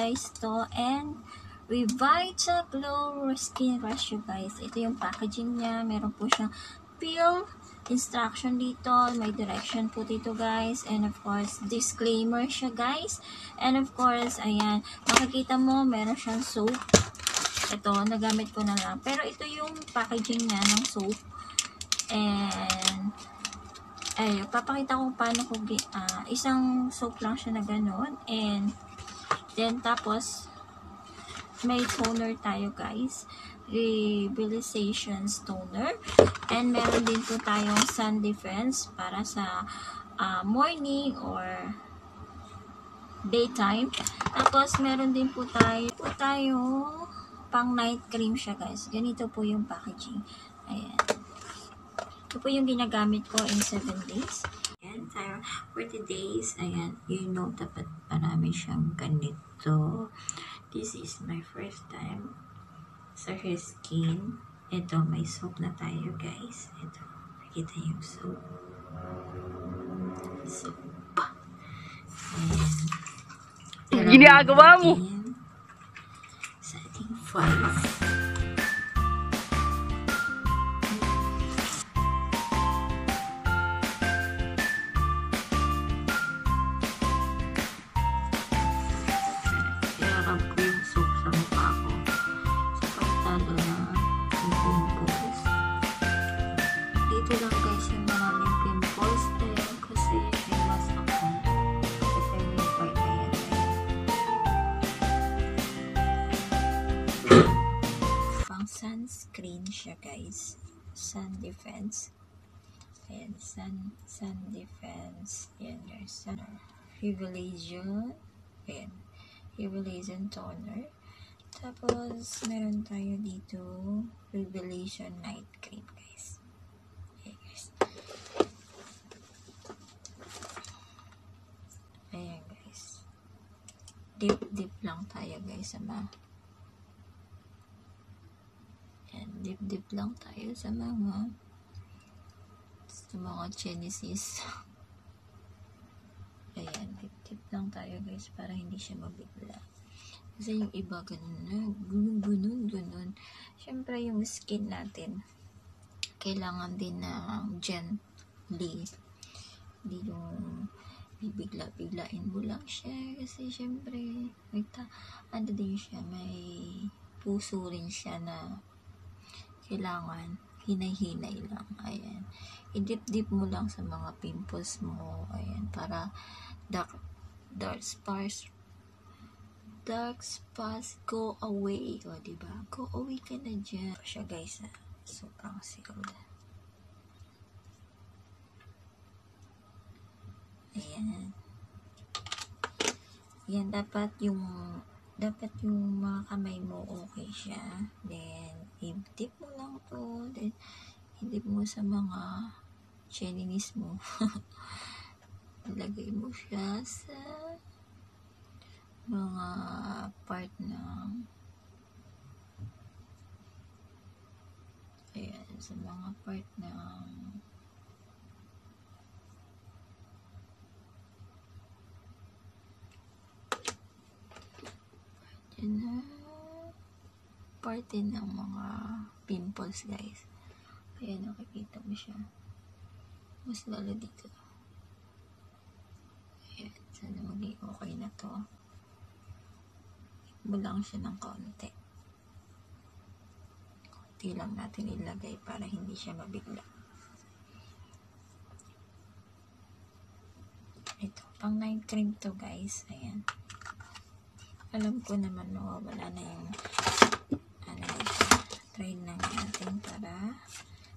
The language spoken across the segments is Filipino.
guys to and Revita Glow Skin Rush you guys. Ito yung packaging niya. Meron po siyang peel instruction dito. May direction po dito guys. And of course, disclaimer siya guys. And of course, ayan. Makikita mo, meron siyang soap. Ito, nagamit ko na lang. Pero ito yung packaging niya ng soap. And, ay, papakita ko paano ko, uh, isang soap lang siya na ganun. And, then, tapos, may toner tayo guys. Rehabilitation toner. And meron din po tayong sun defense para sa uh, morning or daytime. Tapos meron din po tayo po tayo pang night cream siya guys. Ganito po yung packaging. Ayan. Ito po yung ginagamit ko in 7 days. Ayan, tayo 40 days. Ayan, you know, dapat marami siyang ganito. This is my first time sa her skin. Ito, may soap na tayo, guys. Ito, nakita yung soap. Soap. Ayan. Ginagawa mo! Sa ating five. Sunscreen siya guys. Sun defense. Ayan, sun, sun defense. Ayan, your sun. Revelation. Ayan. Revelation toner. Tapos, meron tayo dito, Revelation Night Cream, guys. Ayan, guys. Ayan, guys. Dip, dip lang tayo, guys, sa mga Ayan, dip, dip lang tayo sa mga sa mga Genesis. Ayan, tip-tip lang tayo guys para hindi siya mabigla. Kasi yung iba ganun na, ganun, ganun, ganun. Siyempre yung skin natin, kailangan din na gently. Hindi yung bibigla-biglain mo lang siya. Kasi siyempre, may ta ano din siya, may puso rin siya na kailangan hinay-hinay lang. Ayan. I-dip-dip mo lang sa mga pimples mo. Ayan. Para dark, dark spots dark spots go away. O, diba? Go away ka na dyan. Ito siya, guys. Ah. Sobrang sealed. Ayan. Yan, dapat yung dapat yung mga kamay mo okay siya. Then, i-dip mo lang to. Then, i-dip mo sa mga cheninis mo. Ilagay mo siya sa mga part ng ayan, sa mga part ng Yan na. Parte ng mga pimples, guys. Ayan, nakikita mo siya. Mas lalo dito. Ayan, sana maging okay na to. Mo siya ng kaunti. Kaunti lang natin ilagay para hindi siya mabigla. Ito, pang night cream to, guys. Ayan alam ko naman mawawala na yung try lang natin para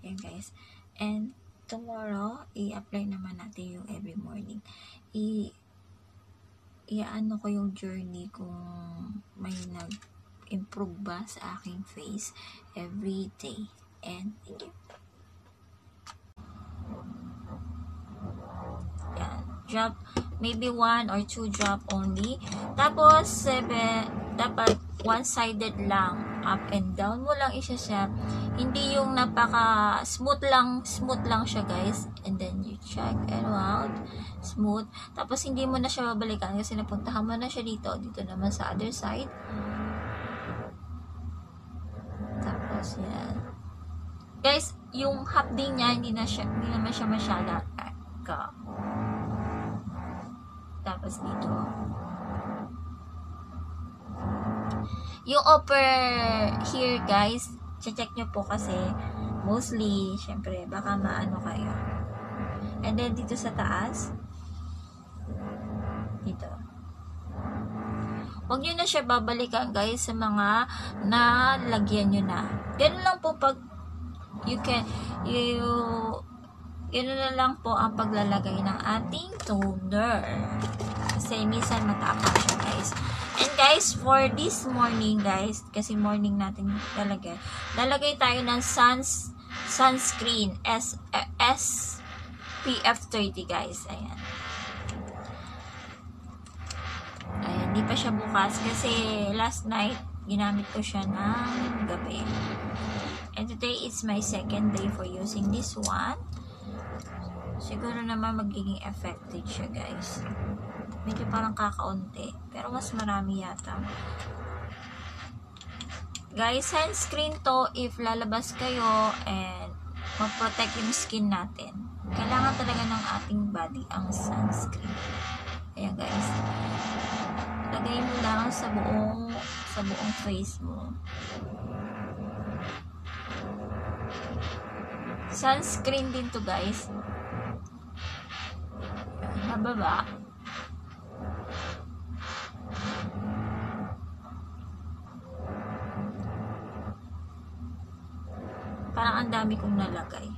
yan guys. And tomorrow i-apply naman natin yung every morning. I iaano ko yung journey kung may nag improve ba sa aking face every day. And you. Yan drop maybe one or two drop only. Tapos, seven, dapat one-sided lang. Up and down mo lang isa siya. Hindi yung napaka smooth lang, smooth lang siya guys. And then you check it out. smooth. Tapos, hindi mo na siya babalikan kasi napuntahan mo na siya dito. Dito naman sa other side. Tapos, yan. Guys, yung hapding niya, hindi na siya, hindi naman siya masyada ka. Tapos dito. Yung upper here, guys, check nyo po kasi mostly, syempre, baka maano kayo. And then, dito sa taas, dito. Huwag nyo na siya babalikan, guys, sa mga nalagyan nyo na. Ganun lang po pag you can, you, Ganun na lang po ang paglalagay ng ating toner. Kasi minsan matapang siya guys. And guys, for this morning guys, kasi morning natin lalagay, lalagay tayo ng suns, sunscreen S, SPF 30 guys. Ayan. Ayan, di pa siya bukas kasi last night ginamit ko siya ng gabi. And today is my second day for using this one. Siguro naman magiging effective siya, guys. Medyo parang kakaunti. Pero mas marami yata. Guys, sunscreen to if lalabas kayo and mag-protect yung skin natin. Kailangan talaga ng ating body ang sunscreen. Ayan, guys. Lagay mo lang sa buong sa buong face mo. Sunscreen din to, guys baba. Parang ang dami kong nalagay.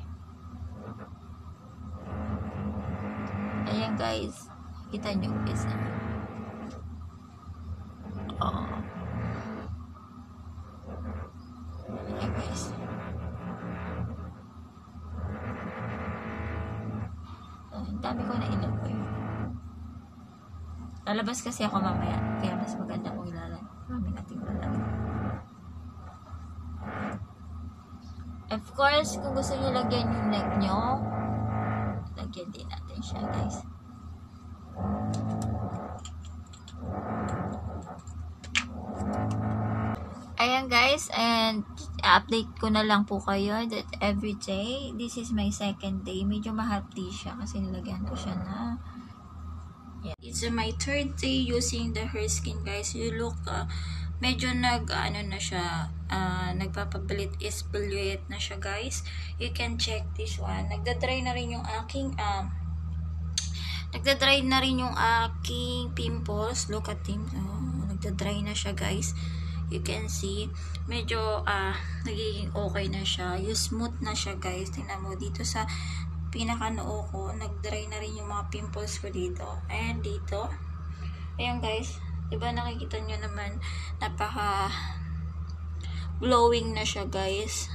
Ayan guys. Kita nyo guys. Lalabas kasi ako mamaya. Kaya mas maganda kung ilalan. Mami natin lalagay. Of course, kung gusto nyo lagyan yung neck nyo, lagyan din natin siya, guys. Ayan guys, and update ko na lang po kayo that every day, this is my second day. Medyo mahati siya kasi nilagyan ko siya na Yeah. It's uh, my third day using the hair skin guys. You look, uh, medyo nag, ano na siya, uh, nagpapabalit exfoliate na siya guys. You can check this one. Nagda-dry na rin yung aking, um, nagda-dry na rin yung aking pimples. Look at him. Oh, nagda-dry na siya guys. You can see, medyo, uh, nagiging okay na siya. You smooth na siya guys. Tingnan mo dito sa pinaka-noo ko, nag-dry na rin yung mga pimples ko dito. Ayan, dito. Ayan, guys. Diba nakikita nyo naman, napaka glowing na siya, guys.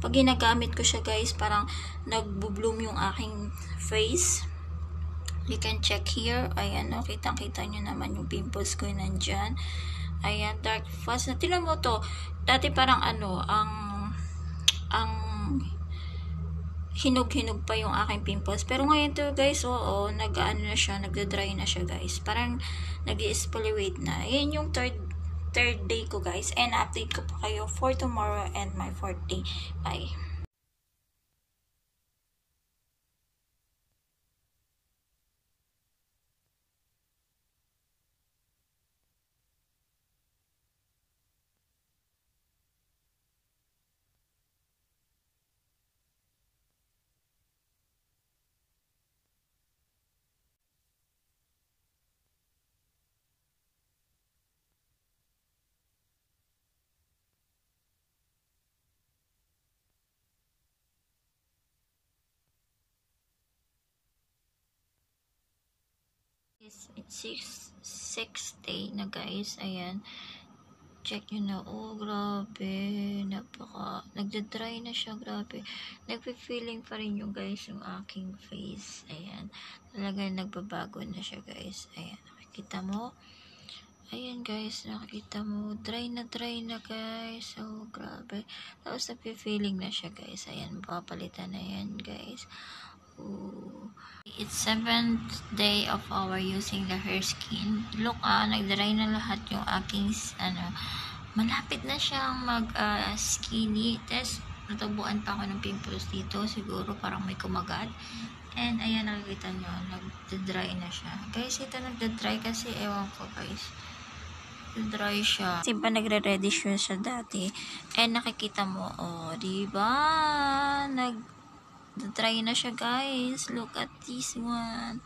Pag ginagamit ko siya, guys, parang nagbo-bloom yung aking face. You can check here. Ayan, no? Kitang-kita nyo naman yung pimples ko nandyan. Ayan, dark fast. Na, tinan mo to. Dati parang ano, ang ang hinog-hinog pa yung aking pimples. Pero ngayon to guys, oo, nag-ano na siya, nagda-dry na siya guys. Parang nag-exfoliate na. Yan yung third third day ko guys. And update ko pa kayo for tomorrow and my fourth day. Bye. Is six, six day na guys. Ayan. Check nyo na. Oh, grabe. Napaka, nagda-dry na siya. Grabe. Nagpe-feeling pa rin yung guys yung aking face. Ayan. Talaga nagbabago na siya guys. Ayan. Nakikita mo? Ayan guys, nakikita mo, dry na dry na guys. So, grabe. Tapos nagpe-feeling na siya guys. Ayan, papalitan na yan guys. It's seventh day of our using the hair skin. Look, ah, nag-dry na lahat yung aking, ano, malapit na siyang mag-skinny. Test, natubuan pa ako ng pimples dito. Siguro parang may kumagat. And, ayan, nakikita nyo, nag-dry na siya. Guys, ito nag-dry kasi, ewan ko, guys. Dry siya. Kasi ba nagre-reddish yun siya dati. And nakikita mo, oh, di ba? Nag try na siya guys. Look at this one.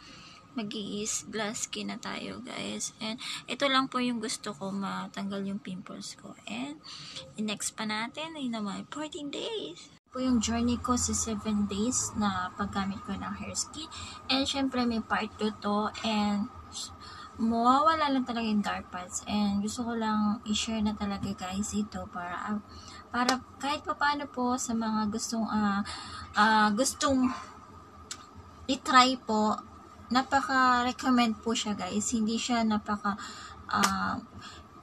Mag-iis glass skin na tayo guys. And ito lang po yung gusto ko matanggal yung pimples ko. And next pa natin ay naman 14 days po yung journey ko sa 7 days na paggamit ko ng hair skin. And syempre may part 2 to and mawawala lang talaga yung dark spots and gusto ko lang i-share na talaga guys ito para para kahit papaano po sa mga gustong ah ah, gustong i-try po napaka-recommend po siya guys. Hindi siya napaka ah,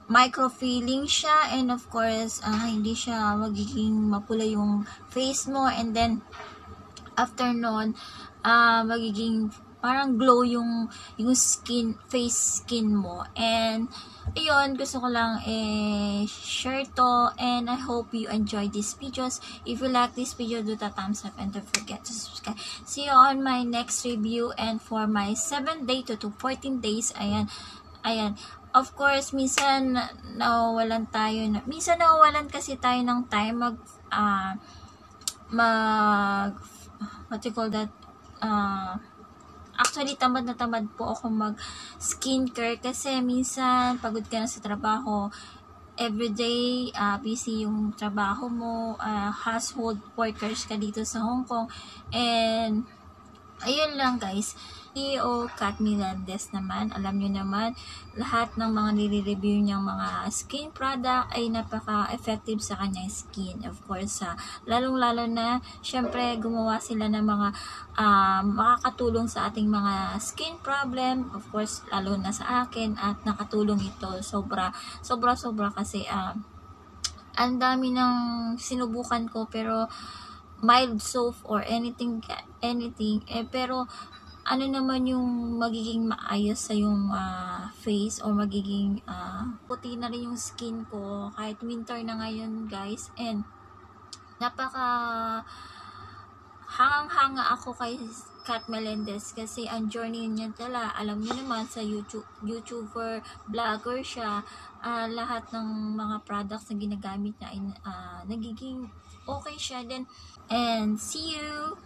micro-feeling siya and of course ah, hindi siya magiging mapula yung face mo. And then after nun, ah magiging parang glow yung yung skin, face skin mo. And ayun, gusto ko lang eh share to and I hope you enjoy these videos. If you like this video, do the thumbs up and don't forget to subscribe. See you on my next review and for my 7 day to, to 14 days, ayan, ayan, of course, minsan na- nawawalan tayo na, minsan nawawalan kasi tayo ng time mag, ah, mag, what you call that, ah, actually, tamad na tamad po ako mag skincare kasi minsan pagod ka na sa trabaho, everyday uh, busy yung trabaho mo, ah, household workers ka dito sa Hong Kong, and ayun lang guys. CEO Kat Milandes naman, alam nyo naman, lahat ng mga nire-review niyang mga skin product ay napaka-effective sa kanyang skin. Of course, sa lalong-lalo na, syempre, gumawa sila ng mga ah, makakatulong sa ating mga skin problem. Of course, lalo na sa akin at nakatulong ito. Sobra, sobra, sobra kasi ah, ang dami ng sinubukan ko pero mild soap or anything anything eh pero ano naman yung magiging maayos sa yung ah, face or magiging ah, puti na rin yung skin ko kahit winter na ngayon guys. And napaka hangang-hanga ako kay Kat Melendez kasi ang journey niya tala alam niyo naman sa YouTube YouTuber vlogger siya ah, lahat ng mga products na ginagamit niya ay ah, nagiging okay siya. Then and see you